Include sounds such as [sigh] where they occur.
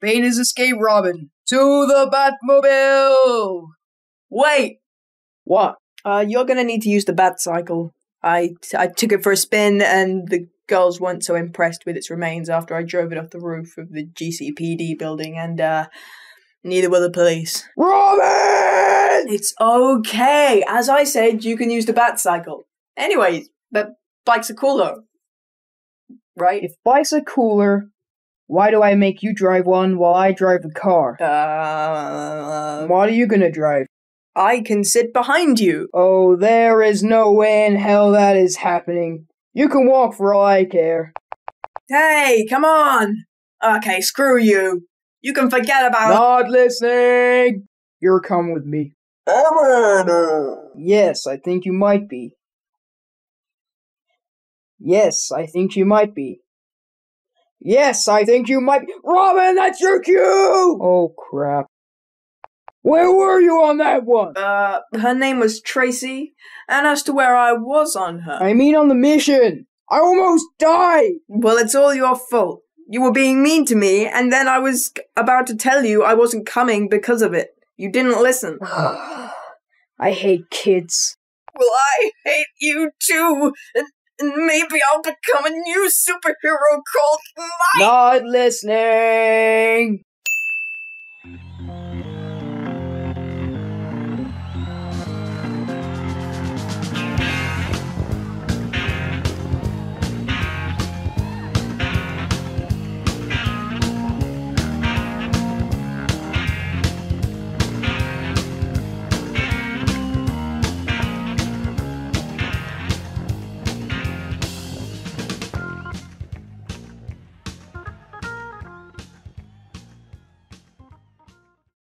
Bane is escape Robin. To the Batmobile! Wait! What? Uh, you're gonna need to use the bat cycle. I, I took it for a spin, and the girls weren't so impressed with its remains after I drove it off the roof of the GCPD building, and uh, neither were the police. Robin! It's okay. As I said, you can use the bat cycle. Anyways, but bikes are cooler. Right? If bikes are cooler, why do I make you drive one while I drive the car? Uh, What are you gonna drive? I can sit behind you. Oh, there is no way in hell that is happening. You can walk for all I care. Hey, come on. Okay, screw you. You can forget about Not listening! You're come with me. Yes, I think you might be. Yes, I think you might be. Yes, I think you might. Robin, that's your cue! Oh, crap. Where were you on that one? Uh, her name was Tracy, and as to where I was on her, I mean on the mission. I almost died! well, it's all your fault. You were being mean to me, and then I was about to tell you I wasn't coming because of it. You didn't listen. [sighs] I hate kids. Well, I hate you too, and, and maybe I'll become a new superhero called Mike. Not listening.